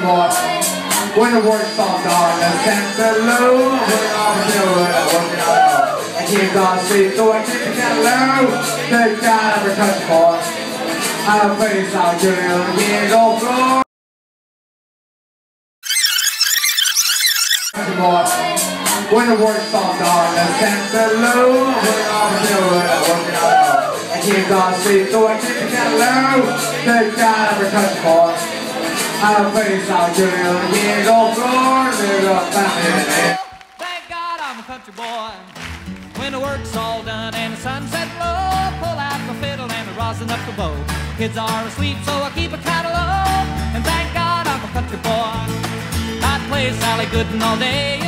When the work's all done, the Santa-Lou, we're all doing it, working on it. And keep on street, so I keep it low. Take down every country boy. I'm a face out, Julian, get on floor. Country boy. When the work's all done, the Santa-Lou, we're all doing it, working on it. And keep on street, so I keep it low. Take down every country boy. A face out, Julian, get on floor. There's a family. Thank God I'm a country boy. When the work's all done and the sunset low, pull out the fiddle and the rosin up the bow. Kids are asleep, so I keep a catalog. And thank God I'm a country boy. I'd play Sally Gooden all day